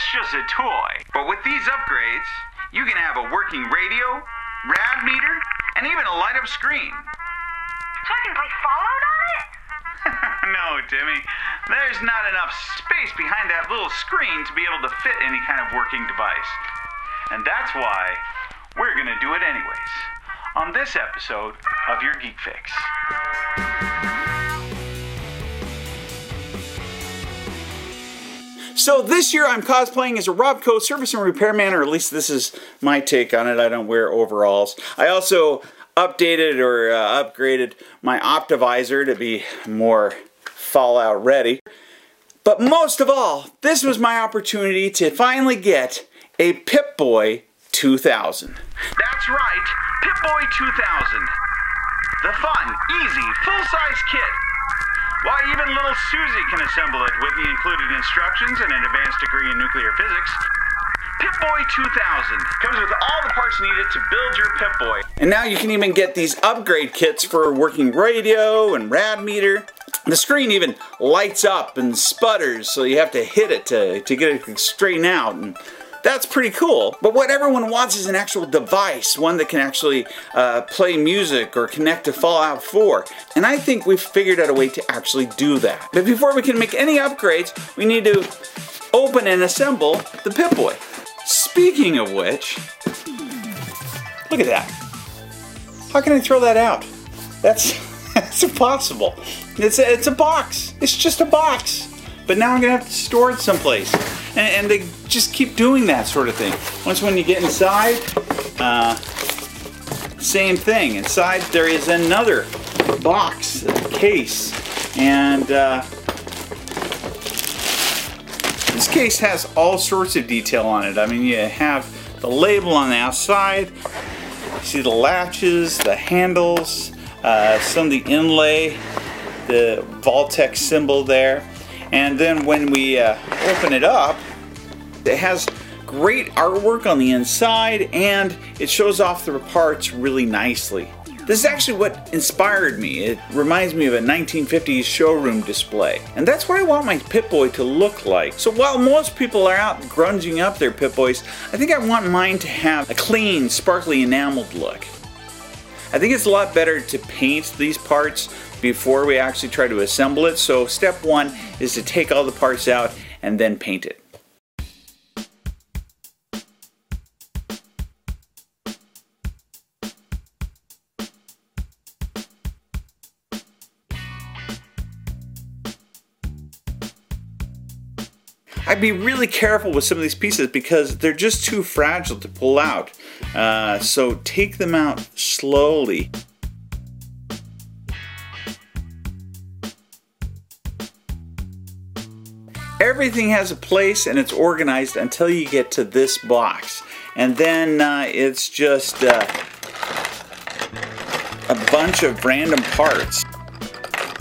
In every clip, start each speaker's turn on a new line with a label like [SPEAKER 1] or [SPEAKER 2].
[SPEAKER 1] that's just a toy. But with these upgrades, you can have a working radio, rad meter, and even a light up screen.
[SPEAKER 2] So I can play Fallout on it?
[SPEAKER 1] no, Timmy. There's not enough space behind that little screen to be able to fit any kind of working device. And that's why we're going to do it anyways on this episode of Your Geek Fix. So this year I'm cosplaying as a Robco service and repairman, or at least this is my take on it. I don't wear overalls. I also updated or uh, upgraded my Optivisor to be more Fallout ready. But most of all, this was my opportunity to finally get a Pip-Boy 2000. That's right, Pip-Boy 2000. The fun, easy, full-size kit. Why, even little Susie can assemble it with the included instructions and an advanced degree in nuclear physics. Pip-Boy 2000 comes with all the parts needed to build your Pip-Boy. And now you can even get these upgrade kits for working radio and rad meter. The screen even lights up and sputters, so you have to hit it to, to get it to straighten out. And that's pretty cool. But what everyone wants is an actual device, one that can actually uh, play music or connect to Fallout 4. And I think we've figured out a way to actually do that. But before we can make any upgrades, we need to open and assemble the Pip-Boy. Speaking of which, look at that. How can I throw that out? That's, that's impossible. It's a, it's a box. It's just a box. But now I'm gonna have to store it someplace. And, and they just keep doing that sort of thing. Once when you get inside, uh, same thing. Inside there is another box, case, and uh, this case has all sorts of detail on it. I mean, you have the label on the outside, you see the latches, the handles, uh, some of the inlay, the Vault-Tec symbol there. And then when we uh, open it up, it has great artwork on the inside and it shows off the parts really nicely. This is actually what inspired me. It reminds me of a 1950s showroom display. And that's what I want my Pip-Boy to look like. So while most people are out grunging up their Pip-Boys, I think I want mine to have a clean, sparkly enameled look. I think it's a lot better to paint these parts before we actually try to assemble it. So step one is to take all the parts out and then paint it. I'd be really careful with some of these pieces because they're just too fragile to pull out. Uh, so take them out slowly. Everything has a place and it's organized until you get to this box. And then uh, it's just uh, a bunch of random parts.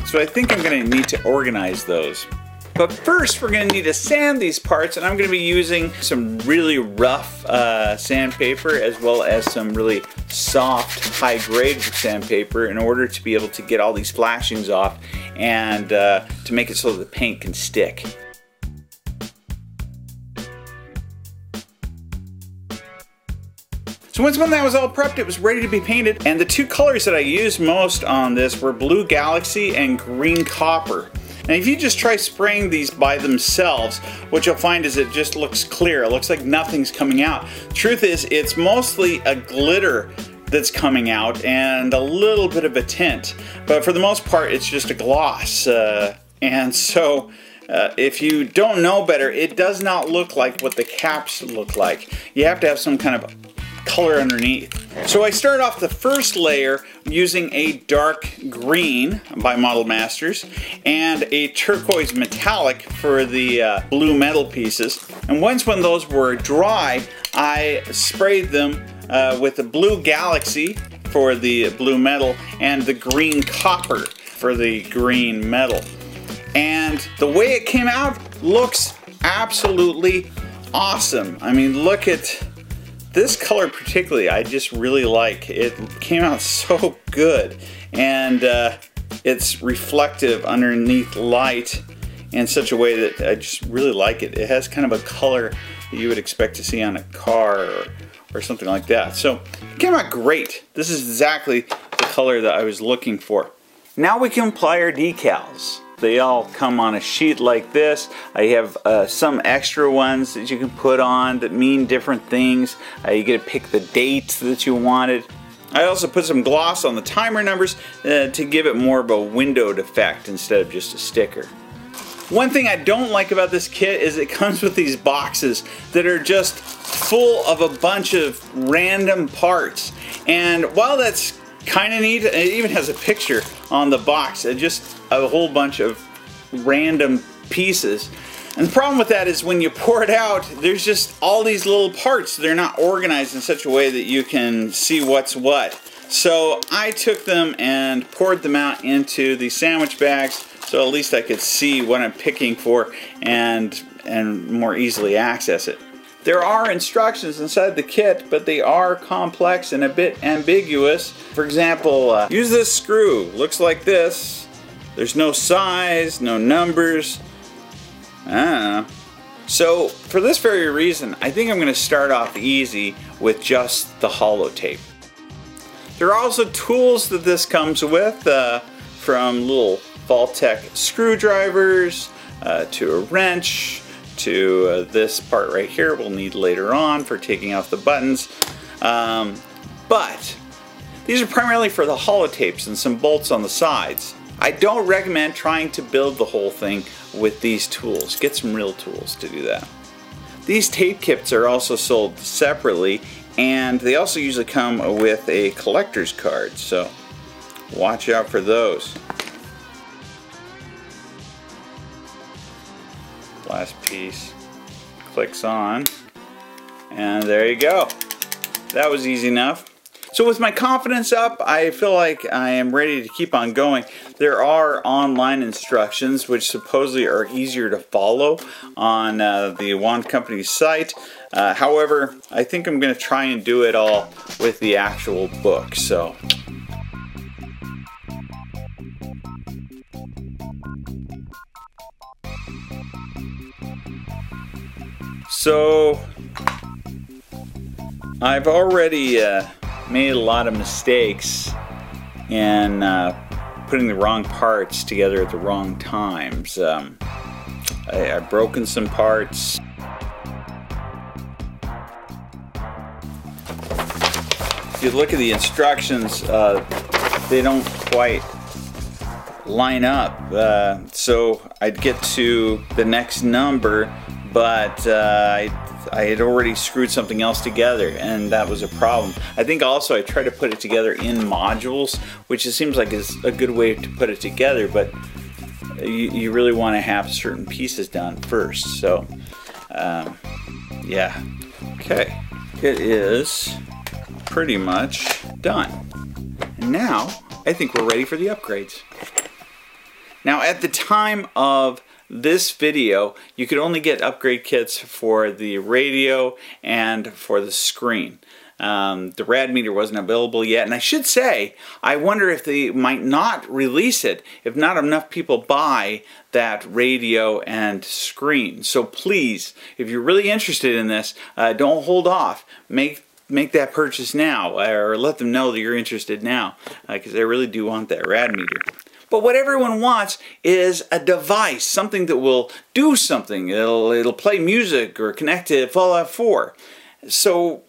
[SPEAKER 1] So I think I'm going to need to organize those. But first we're going to need to sand these parts and I'm going to be using some really rough uh, sandpaper as well as some really soft high grade sandpaper in order to be able to get all these flashings off and uh, to make it so that the paint can stick. So once when that was all prepped, it was ready to be painted. And the two colors that I used most on this were Blue Galaxy and Green Copper. Now if you just try spraying these by themselves, what you'll find is it just looks clear. It looks like nothing's coming out. Truth is, it's mostly a glitter that's coming out and a little bit of a tint. But for the most part, it's just a gloss. Uh, and so uh, if you don't know better, it does not look like what the caps look like. You have to have some kind of color underneath. So I started off the first layer using a dark green by Model Masters and a turquoise metallic for the uh, blue metal pieces. And once when those were dry, I sprayed them uh, with the blue galaxy for the blue metal and the green copper for the green metal. And the way it came out looks absolutely awesome. I mean, look at this color particularly, I just really like. It came out so good. And uh, it's reflective underneath light in such a way that I just really like it. It has kind of a color that you would expect to see on a car or, or something like that. So it came out great. This is exactly the color that I was looking for. Now we can apply our decals. They all come on a sheet like this. I have uh, some extra ones that you can put on that mean different things. Uh, you get to pick the dates that you wanted. I also put some gloss on the timer numbers uh, to give it more of a windowed effect instead of just a sticker. One thing I don't like about this kit is it comes with these boxes that are just full of a bunch of random parts. And while that's kind of neat, it even has a picture on the box, uh, just a whole bunch of random pieces. And the problem with that is when you pour it out, there's just all these little parts. They're not organized in such a way that you can see what's what. So I took them and poured them out into the sandwich bags so at least I could see what I'm picking for and and more easily access it. There are instructions inside the kit, but they are complex and a bit ambiguous. For example, uh, use this screw. Looks like this. There's no size, no numbers. I know. So for this very reason, I think I'm going to start off easy with just the holotape. There are also tools that this comes with, uh, from little Vault-Tec screwdrivers uh, to a wrench to uh, this part right here we'll need later on for taking off the buttons. Um, but these are primarily for the holotapes and some bolts on the sides. I don't recommend trying to build the whole thing with these tools. Get some real tools to do that. These tape kits are also sold separately and they also usually come with a collector's card so watch out for those. Last piece. Clicks on. And there you go. That was easy enough. So with my confidence up I feel like I am ready to keep on going. There are online instructions which supposedly are easier to follow on uh, the Wand Company's site. Uh, however I think I'm gonna try and do it all with the actual book so So, I've already uh, made a lot of mistakes in uh, putting the wrong parts together at the wrong times. Um, I, have broken some parts. If you look at the instructions, uh, they don't quite line up. Uh, so I'd get to the next number but uh, I, I had already screwed something else together and that was a problem. I think also I tried to put it together in modules, which it seems like is a good way to put it together, but you, you really want to have certain pieces done first. So, um, yeah. Okay, it is pretty much done. And now I think we're ready for the upgrades. Now, at the time of this video, you could only get upgrade kits for the radio and for the screen. Um, the rad meter wasn't available yet, and I should say, I wonder if they might not release it if not enough people buy that radio and screen. So please, if you're really interested in this, uh, don't hold off. Make make that purchase now, or let them know that you're interested now, because uh, I really do want that rad meter. But what everyone wants is a device, something that will do something. It'll, it'll play music or connect to Fallout 4. So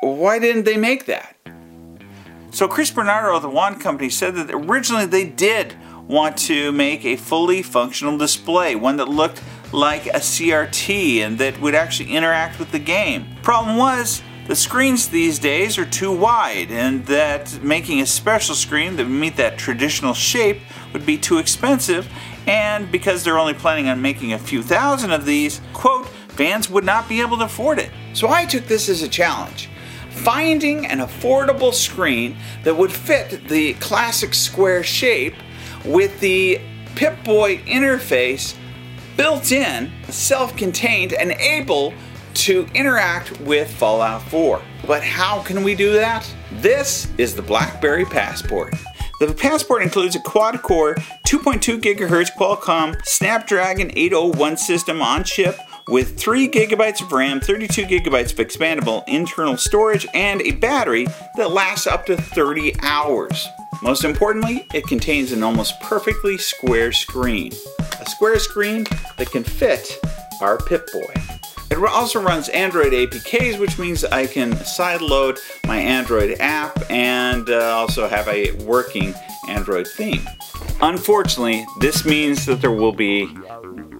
[SPEAKER 1] why didn't they make that? So Chris Barnardo of the Wand Company said that originally they did want to make a fully functional display, one that looked like a CRT and that would actually interact with the game. Problem was, the screens these days are too wide, and that making a special screen that would meet that traditional shape would be too expensive, and because they're only planning on making a few thousand of these, quote, fans would not be able to afford it. So I took this as a challenge. Finding an affordable screen that would fit the classic square shape with the Pip-Boy interface built in, self contained, and able to interact with Fallout 4. But how can we do that? This is the BlackBerry Passport. The Passport includes a quad-core 2.2 gigahertz Qualcomm Snapdragon 801 system on chip with 3 gigabytes of RAM, 32 gigabytes of expandable internal storage, and a battery that lasts up to 30 hours. Most importantly, it contains an almost perfectly square screen. A square screen that can fit our Pip-Boy. It also runs Android APKs, which means I can sideload my Android app and uh, also have a working Android theme. Unfortunately, this means that there will be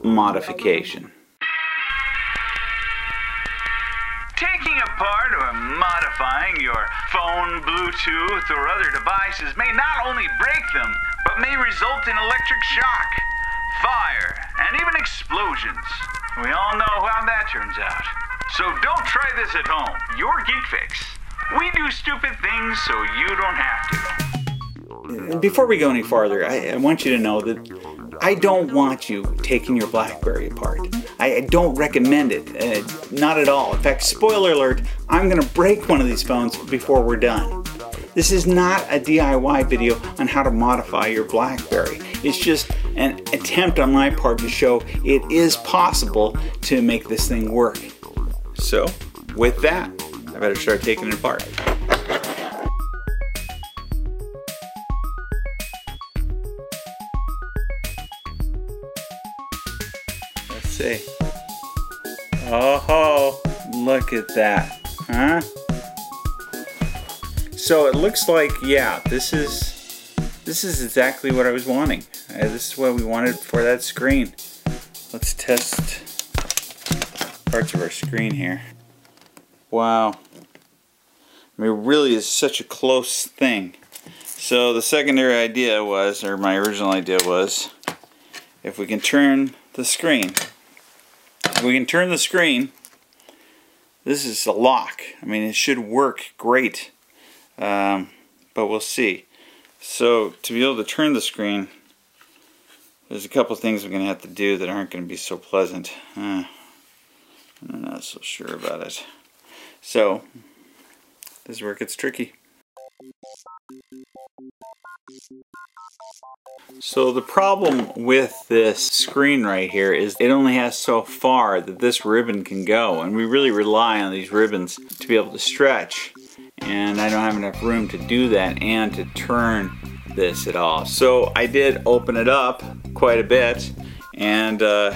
[SPEAKER 1] modification.
[SPEAKER 3] Taking apart or modifying your phone, Bluetooth, or other devices may not only break them, but may result in electric shock, fire, and even explosions. We all know how that turns out. So don't try this at home. Your Geek Fix. We do stupid things so you don't have
[SPEAKER 1] to. Before we go any farther, I, I want you to know that I don't want you taking your BlackBerry apart. I, I don't recommend it, uh, not at all. In fact, spoiler alert, I'm going to break one of these phones before we're done. This is not a DIY video on how to modify your BlackBerry. It's just an attempt on my part to show it is possible to make this thing work. So, with that, I better start taking it apart. Let's see. Oh, look at that. Huh? So it looks like, yeah, this is this is exactly what I was wanting. Uh, this is what we wanted for that screen. Let's test parts of our screen here. Wow. I mean, it really is such a close thing. So the secondary idea was, or my original idea was, if we can turn the screen, if we can turn the screen, this is a lock. I mean, it should work great, um, but we'll see. So to be able to turn the screen, there's a couple things I'm going to have to do that aren't going to be so pleasant. Uh, I'm not so sure about it. So, this is where it gets tricky. So the problem with this screen right here is it only has so far that this ribbon can go and we really rely on these ribbons to be able to stretch and I don't have enough room to do that and to turn this at all. So I did open it up quite a bit and uh,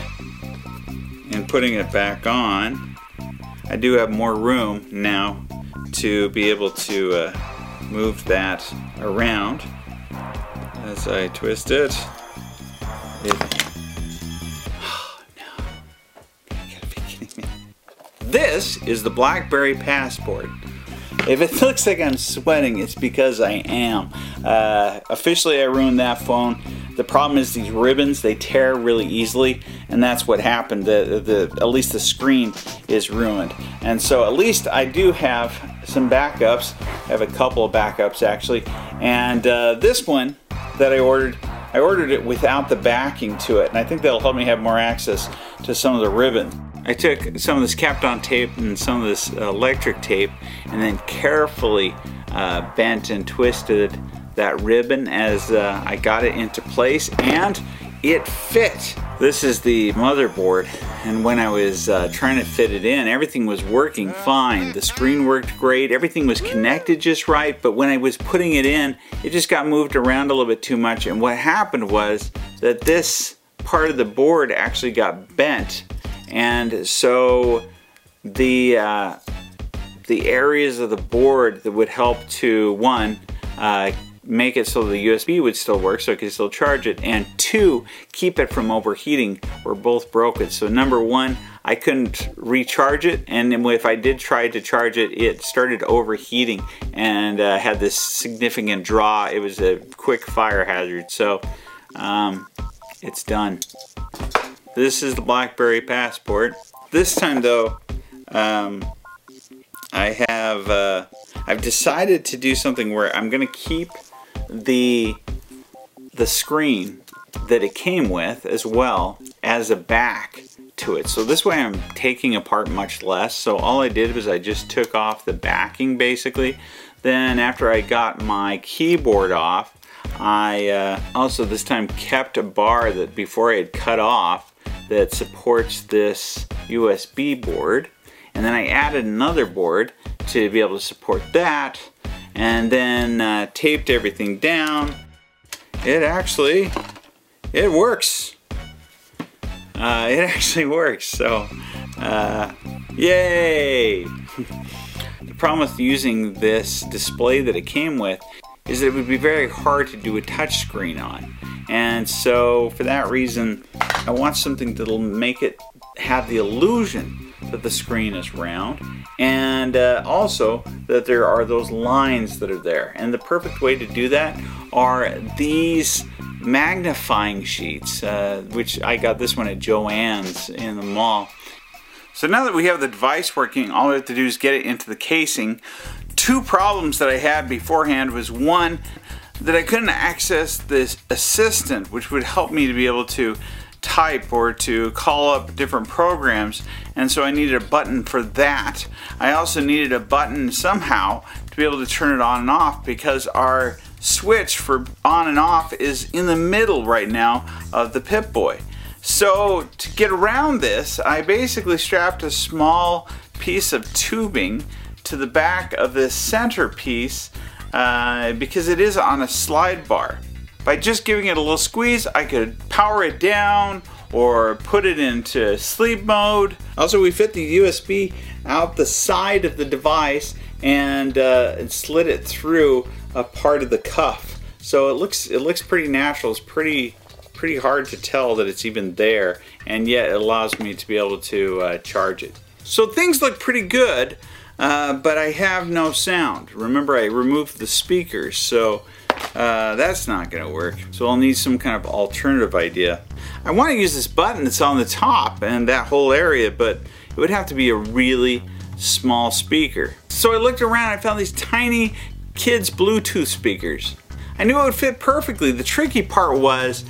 [SPEAKER 1] in putting it back on I do have more room now to be able to uh, move that around as I twist it. it. This is the BlackBerry Passport. If it looks like I'm sweating, it's because I am. Uh, officially, I ruined that phone. The problem is these ribbons, they tear really easily, and that's what happened. The, the, at least the screen is ruined. And so at least I do have some backups. I have a couple of backups actually. And uh, this one that I ordered, I ordered it without the backing to it, and I think that'll help me have more access to some of the ribbons. I took some of this Kapton tape and some of this electric tape and then carefully uh, bent and twisted that ribbon as uh, I got it into place and it fit. This is the motherboard and when I was uh, trying to fit it in everything was working fine. The screen worked great, everything was connected just right but when I was putting it in it just got moved around a little bit too much and what happened was that this part of the board actually got bent and so the uh, the areas of the board that would help to one uh, make it so the USB would still work so I could still charge it and two keep it from overheating were both broken so number one I couldn't recharge it and then if I did try to charge it it started overheating and uh, had this significant draw. It was a quick fire hazard. So um, it's done this is the BlackBerry Passport this time though um, I have uh, I've decided to do something where I'm gonna keep the the screen that it came with as well as a back to it. So this way I'm taking apart much less. So all I did was I just took off the backing basically. Then after I got my keyboard off, I uh, also this time kept a bar that before I had cut off that supports this USB board. And then I added another board to be able to support that. And then uh, taped everything down. It actually, it works. Uh, it actually works. So, uh, yay! the problem with using this display that it came with is it would be very hard to do a touch screen on. And so, for that reason, I want something that'll make it have the illusion that the screen is round and uh, also that there are those lines that are there. And the perfect way to do that are these magnifying sheets, uh, which I got this one at Joann's in the mall. So now that we have the device working, all we have to do is get it into the casing. Two problems that I had beforehand was one, that I couldn't access this assistant, which would help me to be able to type or to call up different programs and so I needed a button for that. I also needed a button somehow to be able to turn it on and off because our switch for on and off is in the middle right now of the Pip-Boy. So to get around this, I basically strapped a small piece of tubing to the back of this center piece uh, because it is on a slide bar. By just giving it a little squeeze, I could power it down or put it into sleep mode. Also, we fit the USB out the side of the device and uh, slid it through a part of the cuff. So it looks it looks pretty natural. It's pretty pretty hard to tell that it's even there, and yet it allows me to be able to uh, charge it. So things look pretty good, uh, but I have no sound. Remember, I removed the speakers, so uh, that's not going to work. So I'll need some kind of alternative idea. I want to use this button that's on the top and that whole area, but it would have to be a really small speaker. So I looked around, I found these tiny kids Bluetooth speakers. I knew it would fit perfectly. The tricky part was,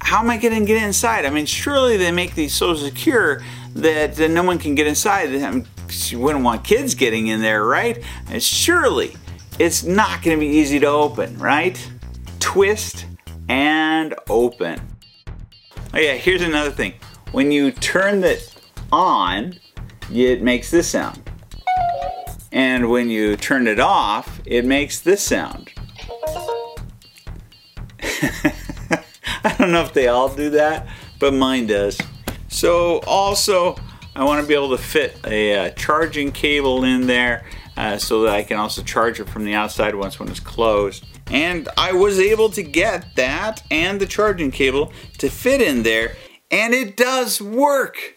[SPEAKER 1] how am I going to get inside? I mean, surely they make these so secure that no one can get inside. You wouldn't want kids getting in there, right? And surely it's not going to be easy to open, right? Twist and open. Oh yeah, here's another thing. When you turn it on, it makes this sound. And when you turn it off, it makes this sound. I don't know if they all do that, but mine does. So also, I want to be able to fit a uh, charging cable in there uh, so that I can also charge it from the outside once when it's closed. And I was able to get that and the charging cable to fit in there, and it does work.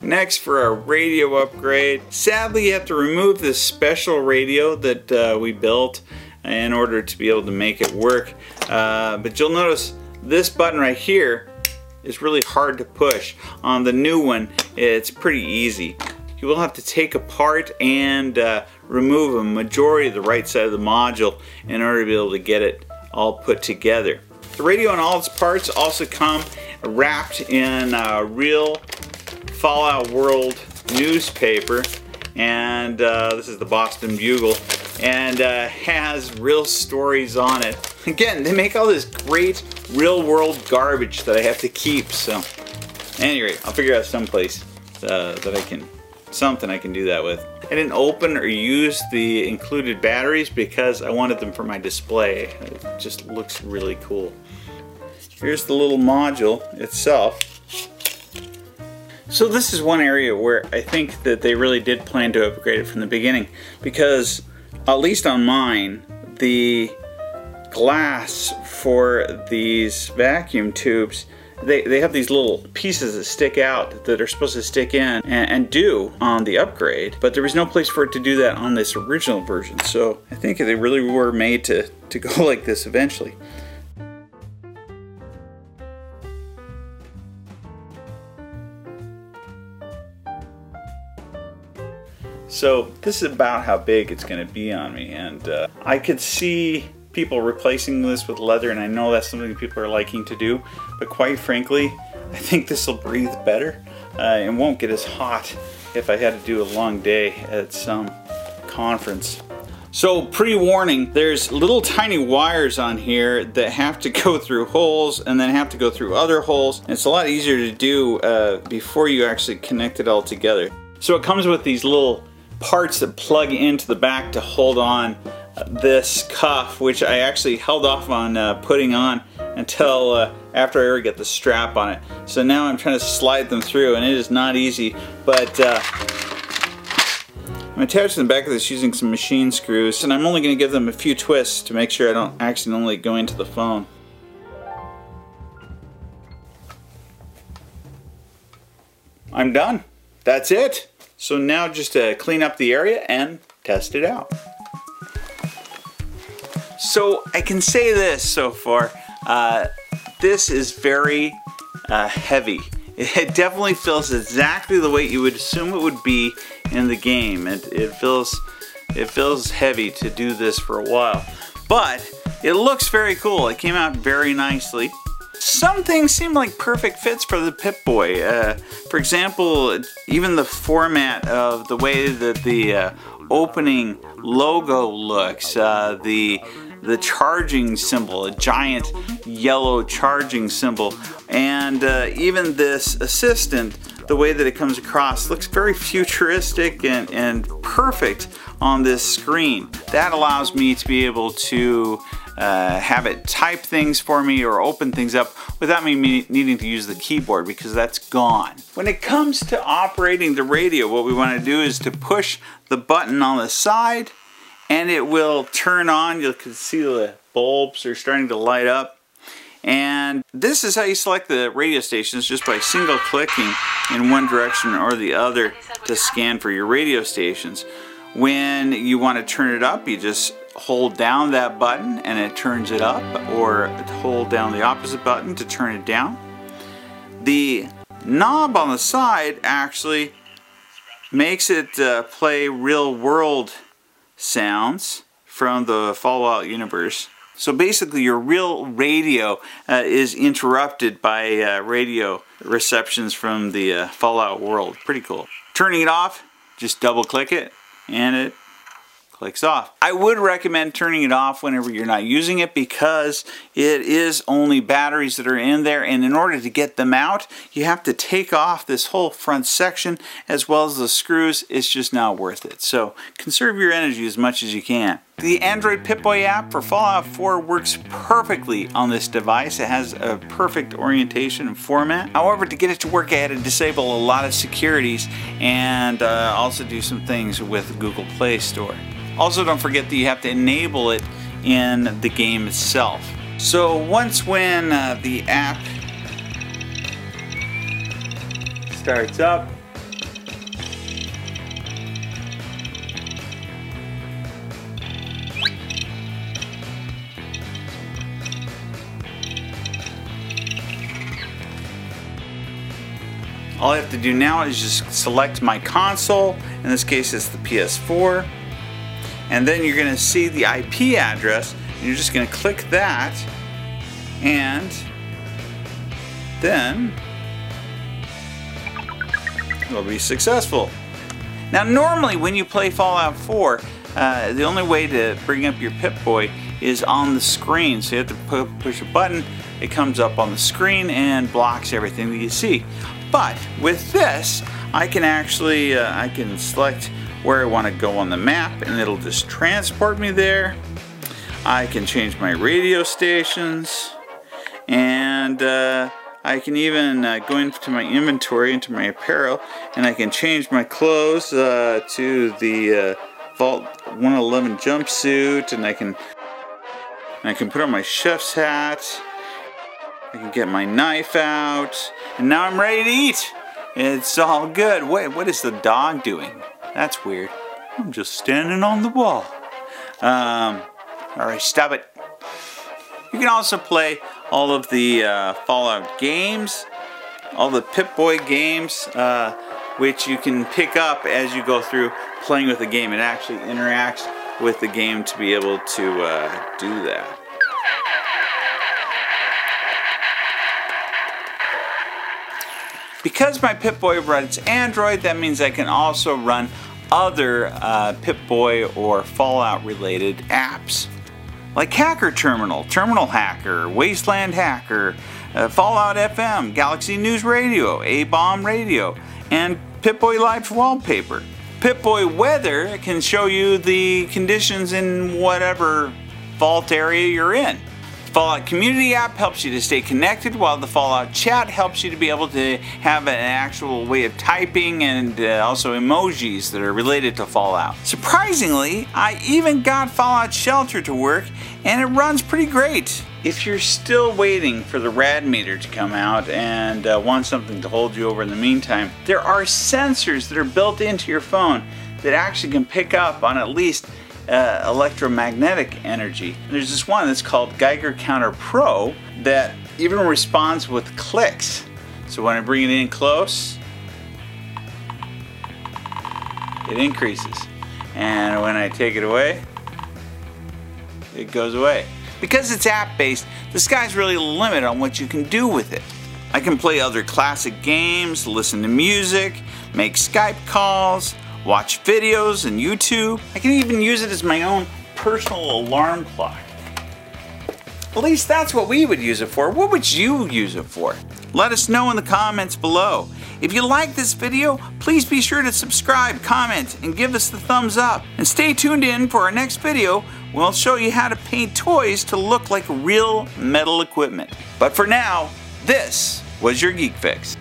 [SPEAKER 1] Next for our radio upgrade. Sadly, you have to remove this special radio that uh, we built in order to be able to make it work. Uh, but you'll notice this button right here is really hard to push. On the new one, it's pretty easy you will have to take apart and uh, remove a majority of the right side of the module in order to be able to get it all put together. The radio and all its parts also come wrapped in a real Fallout World newspaper and uh, this is the Boston Bugle and uh, has real stories on it. Again, they make all this great real world garbage that I have to keep so anyway, I'll figure out someplace uh, that I can something I can do that with. I didn't open or use the included batteries because I wanted them for my display. It just looks really cool. Here's the little module itself. So this is one area where I think that they really did plan to upgrade it from the beginning because at least on mine, the glass for these vacuum tubes they, they have these little pieces that stick out that are supposed to stick in and, and, do on the upgrade, but there was no place for it to do that on this original version. So I think they really were made to, to go like this eventually. So this is about how big it's going to be on me and uh, I could see people replacing this with leather, and I know that's something people are liking to do, but quite frankly, I think this will breathe better uh, and won't get as hot if I had to do a long day at some conference. So pre-warning, there's little tiny wires on here that have to go through holes and then have to go through other holes. It's a lot easier to do uh, before you actually connect it all together. So it comes with these little parts that plug into the back to hold on this cuff, which I actually held off on uh, putting on until uh, after I ever get the strap on it. So now I'm trying to slide them through and it is not easy, but uh, I'm attaching the back of this using some machine screws and I'm only going to give them a few twists to make sure I don't accidentally go into the phone. I'm done. That's it. So now just to clean up the area and test it out. So I can say this so far. Uh, this is very uh, heavy. It definitely feels exactly the way you would assume it would be in the game. It, it feels it feels heavy to do this for a while, but it looks very cool. It came out very nicely. Some things seem like perfect fits for the Pip-Boy. Uh, for example, even the format of the way that the uh, opening logo looks, uh, the the charging symbol, a giant yellow charging symbol, and uh, even this assistant, the way that it comes across, looks very futuristic and, and perfect on this screen. That allows me to be able to uh, have it type things for me or open things up without me needing to use the keyboard because that's gone. When it comes to operating the radio, what we want to do is to push the button on the side and it will turn on. You can see the bulbs are starting to light up. And this is how you select the radio stations just by single clicking in one direction or the other to scan for your radio stations. When you want to turn it up, you just hold down that button and it turns it up or hold down the opposite button to turn it down. The knob on the side actually makes it uh, play real world sounds from the Fallout universe. So basically, your real radio uh, is interrupted by uh, radio receptions from the uh, Fallout world. Pretty cool. Turning it off, just double click it, and it clicks off. I would recommend turning it off whenever you're not using it because it is only batteries that are in there and in order to get them out you have to take off this whole front section as well as the screws. It's just not worth it. So conserve your energy as much as you can. The Android Pip-Boy app for Fallout 4 works perfectly on this device. It has a perfect orientation and format. However, to get it to work, I had to disable a lot of securities and uh, also do some things with Google Play Store. Also don't forget that you have to enable it in the game itself. So once when uh, the app starts up, All I have to do now is just select my console. In this case, it's the PS4 and then you're going to see the IP address. And you're just going to click that. And then it'll be successful. Now normally when you play Fallout 4 uh, the only way to bring up your Pip-Boy is on the screen. So you have to push a button. It comes up on the screen and blocks everything that you see but with this I can actually uh, I can select where I want to go on the map and it'll just transport me there. I can change my radio stations and uh, I can even uh, go into my inventory, into my apparel, and I can change my clothes uh, to the uh, Vault 111 jumpsuit and I can I can put on my chef's hat. I can get my knife out and now I'm ready to eat. It's all good. Wait, what is the dog doing? That's weird. I'm just standing on the wall. Um, Alright, stop it. You can also play all of the uh, Fallout games, all the Pip-Boy games, uh, which you can pick up as you go through playing with the game. It actually interacts with the game to be able to uh, do that. Because my Pip-Boy runs Android, that means I can also run other uh, Pip-Boy or Fallout related apps like Hacker Terminal, Terminal Hacker, Wasteland Hacker, uh, Fallout FM, Galaxy News Radio, A Bomb Radio, and Pip-Boy Wallpaper. Pip-Boy Weather can show you the conditions in whatever vault area you're in. Fallout Community app helps you to stay connected, while the Fallout Chat helps you to be able to have an actual way of typing and uh, also emojis that are related to Fallout. Surprisingly, I even got Fallout Shelter to work, and it runs pretty great. If you're still waiting for the rad meter to come out and uh, want something to hold you over in the meantime, there are sensors that are built into your phone that actually can pick up on at least uh, electromagnetic energy. And there's this one that's called Geiger Counter Pro that even responds with clicks. So when I bring it in close, it increases. And when I take it away, it goes away. Because it's app based, the sky's really limit on what you can do with it. I can play other classic games, listen to music, make Skype calls, watch videos and YouTube. I can even use it as my own personal alarm clock. At least that's what we would use it for. What would you use it for? Let us know in the comments below. If you like this video, please be sure to subscribe, comment, and give us the thumbs up. And stay tuned in for our next video. We'll show you how to paint toys to look like real metal equipment. But for now, this was your Geek Fix.